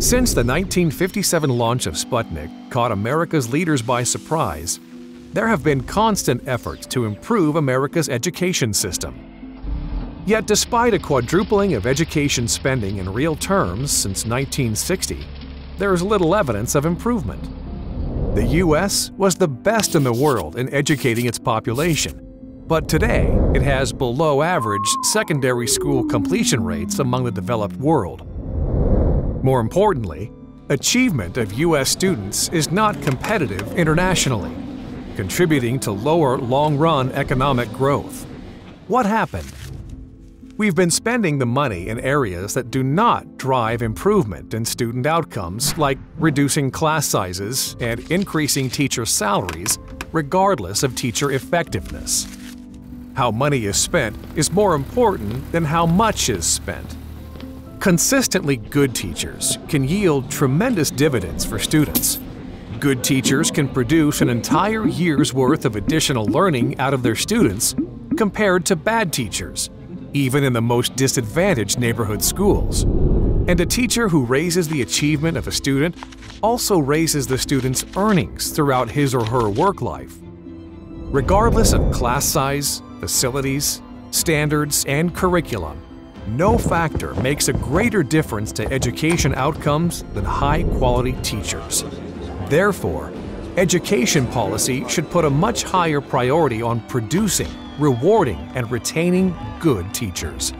Since the 1957 launch of Sputnik caught America's leaders by surprise, there have been constant efforts to improve America's education system. Yet despite a quadrupling of education spending in real terms since 1960, there is little evidence of improvement. The U.S. was the best in the world in educating its population, but today it has below average secondary school completion rates among the developed world. More importantly, achievement of U.S. students is not competitive internationally, contributing to lower long-run economic growth. What happened? We've been spending the money in areas that do not drive improvement in student outcomes, like reducing class sizes and increasing teacher salaries, regardless of teacher effectiveness. How money is spent is more important than how much is spent. Consistently good teachers can yield tremendous dividends for students. Good teachers can produce an entire year's worth of additional learning out of their students compared to bad teachers, even in the most disadvantaged neighborhood schools. And a teacher who raises the achievement of a student also raises the student's earnings throughout his or her work life. Regardless of class size, facilities, standards, and curriculum, no factor makes a greater difference to education outcomes than high-quality teachers. Therefore, education policy should put a much higher priority on producing, rewarding, and retaining good teachers.